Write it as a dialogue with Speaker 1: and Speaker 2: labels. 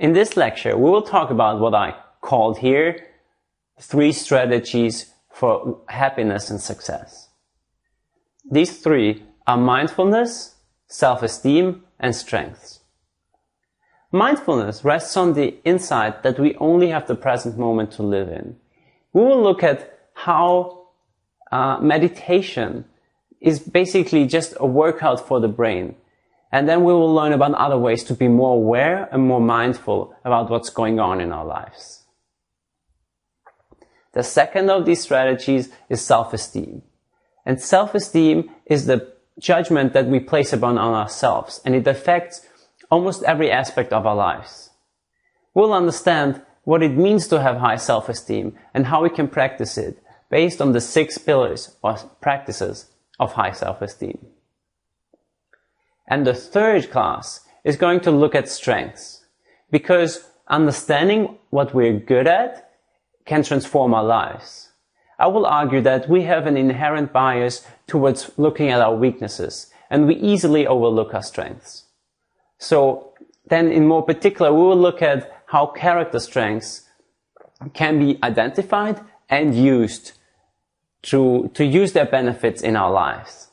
Speaker 1: In this lecture, we will talk about what I called here three strategies for happiness and success. These three are mindfulness, self-esteem, and strengths. Mindfulness rests on the insight that we only have the present moment to live in. We will look at how uh, meditation is basically just a workout for the brain. And then we will learn about other ways to be more aware and more mindful about what's going on in our lives. The second of these strategies is self-esteem. And self-esteem is the judgment that we place upon ourselves, and it affects almost every aspect of our lives. We'll understand what it means to have high self-esteem and how we can practice it based on the six pillars or practices of high self-esteem. And the third class is going to look at strengths because understanding what we're good at can transform our lives. I will argue that we have an inherent bias towards looking at our weaknesses and we easily overlook our strengths. So then in more particular, we will look at how character strengths can be identified and used to, to use their benefits in our lives.